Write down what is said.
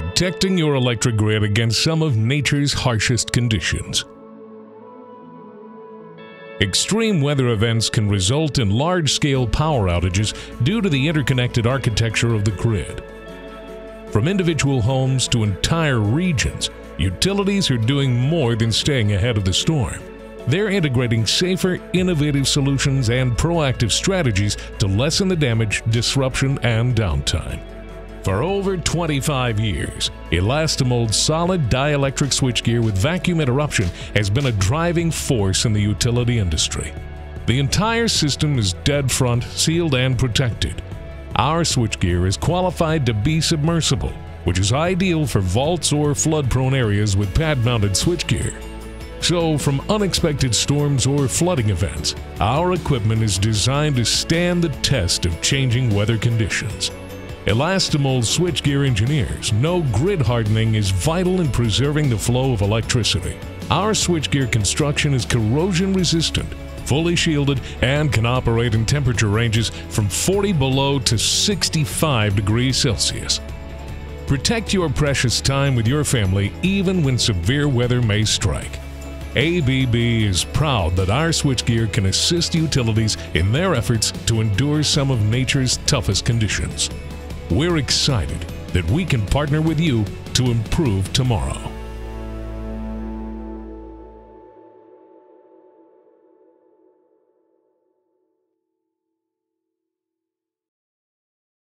protecting your electric grid against some of nature's harshest conditions. Extreme weather events can result in large-scale power outages due to the interconnected architecture of the grid. From individual homes to entire regions, utilities are doing more than staying ahead of the storm. They're integrating safer, innovative solutions and proactive strategies to lessen the damage, disruption, and downtime. For over 25 years, Elastimold's solid dielectric switchgear with vacuum interruption has been a driving force in the utility industry. The entire system is dead front, sealed, and protected. Our switchgear is qualified to be submersible, which is ideal for vaults or flood-prone areas with pad-mounted switchgear. So, from unexpected storms or flooding events, our equipment is designed to stand the test of changing weather conditions. Elastimold switchgear engineers know grid hardening is vital in preserving the flow of electricity. Our switchgear construction is corrosion resistant, fully shielded, and can operate in temperature ranges from 40 below to 65 degrees Celsius. Protect your precious time with your family even when severe weather may strike. ABB is proud that our switchgear can assist utilities in their efforts to endure some of nature's toughest conditions. We're excited that we can partner with you to improve tomorrow.